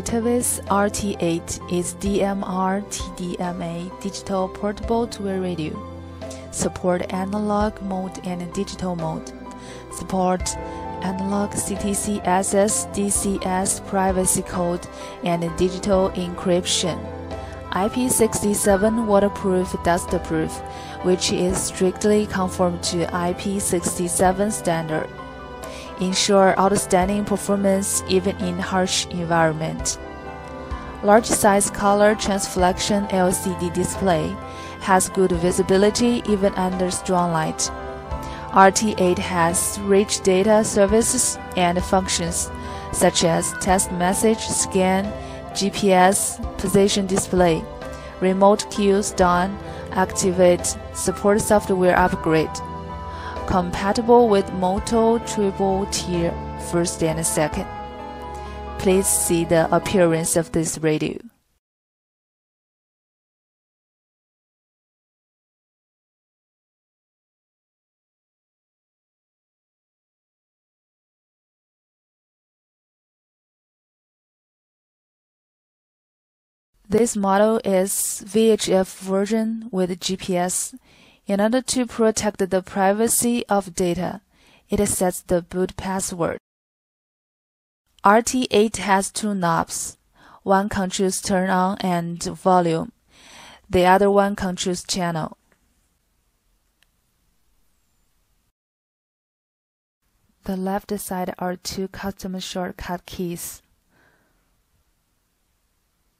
Retevis RT8 is DMR TDMA digital portable two-way radio. Support analog mode and digital mode. Support analog CTC DCS privacy code and digital encryption. IP67 waterproof dustproof, which is strictly conform to IP67 standard. Ensure outstanding performance even in harsh environment. Large size color transflection LCD display has good visibility even under strong light. RT8 has rich data services and functions such as text message scan, GPS, position display, remote queues done, activate, support software upgrade. Compatible with Mototrbo tier first and second. Please see the appearance of this radio. This model is VHF version with GPS. In order to protect the privacy of data, it sets the boot password. RT8 has two knobs. One controls turn on and volume. The other one controls channel. The left side are two custom shortcut keys.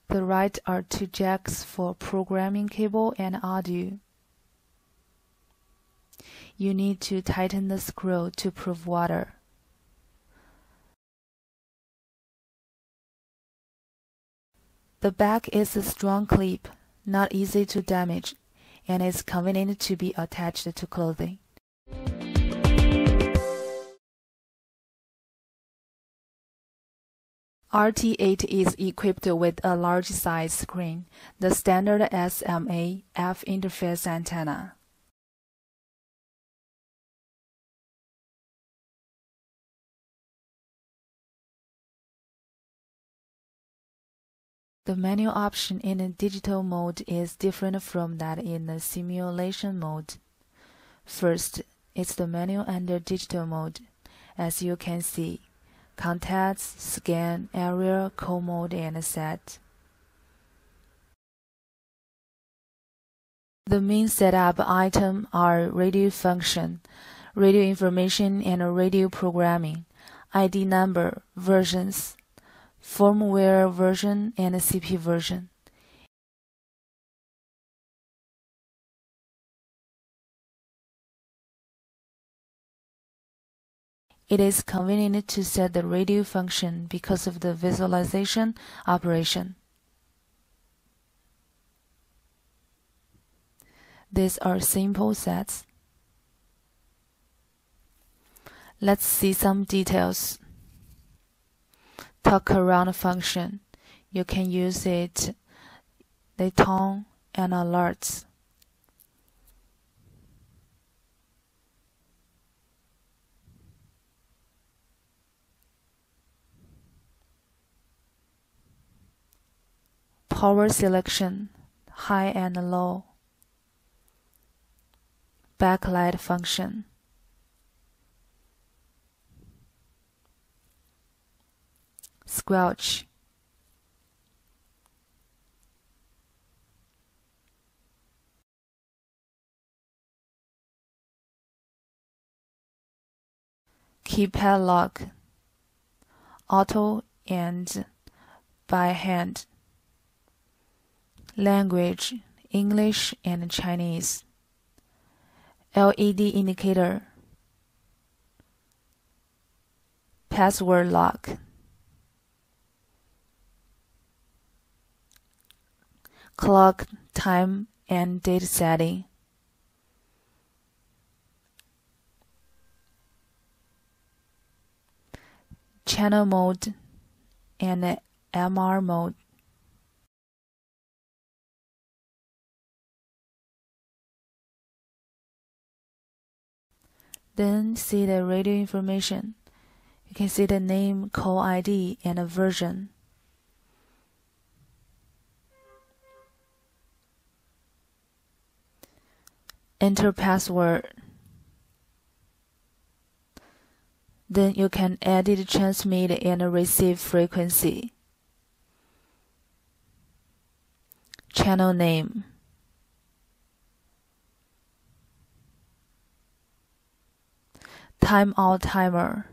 The right are two jacks for programming cable and audio. You need to tighten the screw to prove water. The back is a strong clip, not easy to damage, and is convenient to be attached to clothing. RT8 is equipped with a large size screen, the standard SMA F interface antenna. The menu option in the digital mode is different from that in the simulation mode. First, it's the menu under digital mode, as you can see contacts, scan, area, call mode, and set. The main setup item are radio function, radio information, and radio programming, ID number, versions, firmware version, and CP version. It is convenient to set the radio function because of the visualization operation. These are simple sets. Let's see some details. Talk around function. You can use it the tone and alerts. power selection, high and low, backlight function. Squelch. Keypad lock, auto and by hand. Language English and Chinese. LED indicator. Password lock. Clock, time, and date setting. Channel mode and MR mode. Then see the radio information. You can see the name, call ID, and version. Enter password. Then you can edit transmit and receive frequency. Channel name. Timeout timer.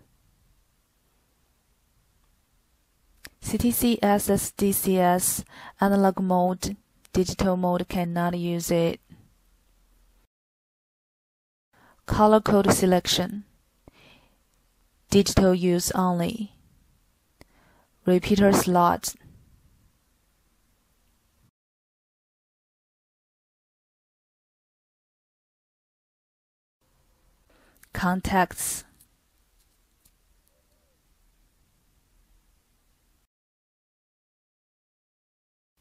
CTCSS DCS analog mode, digital mode cannot use it. Color code selection. Digital use only. Repeater slot. Contacts.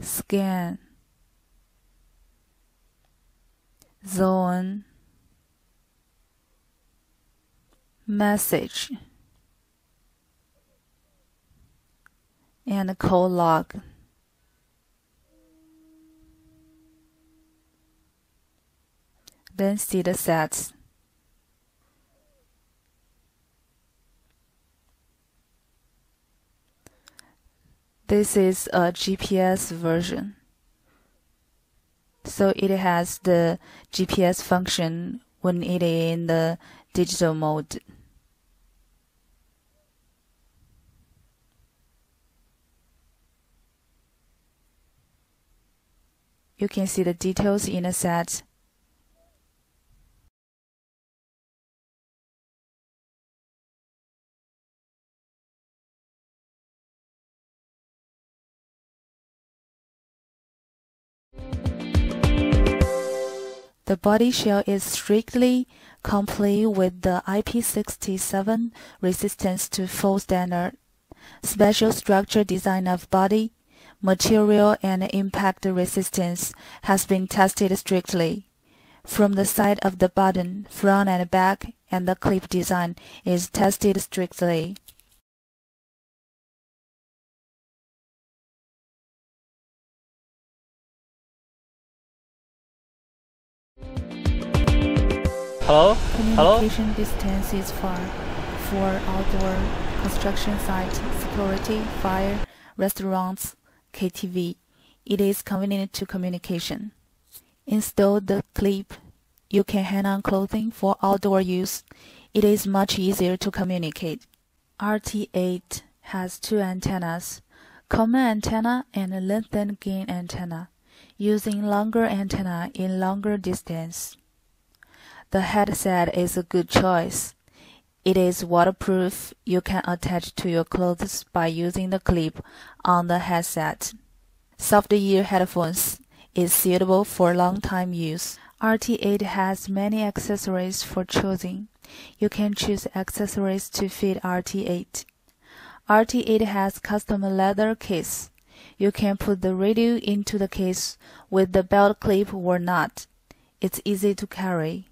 Scan. Zone. Message. and call log. Then see the sets. This is a GPS version. So it has the GPS function when it is in the digital mode. You can see the details in the set. The body shell is strictly complete with the IP67 resistance to full standard. Special structure design of body material and impact resistance has been tested strictly. From the side of the button, front and back, and the clip design is tested strictly. Hello? Communication Hello? distance is far for outdoor construction sites, security, fire, restaurants, KTV, it is convenient to communication. Install the clip. You can hang on clothing for outdoor use. It is much easier to communicate. RT8 has two antennas, common antenna and lengthened gain antenna, using longer antenna in longer distance. The headset is a good choice. It is waterproof. You can attach to your clothes by using the clip on the headset. Soft ear headphones is suitable for long time use. RT8 has many accessories for choosing. You can choose accessories to fit RT8. RT8 has custom leather case. You can put the radio into the case with the belt clip or not. It's easy to carry.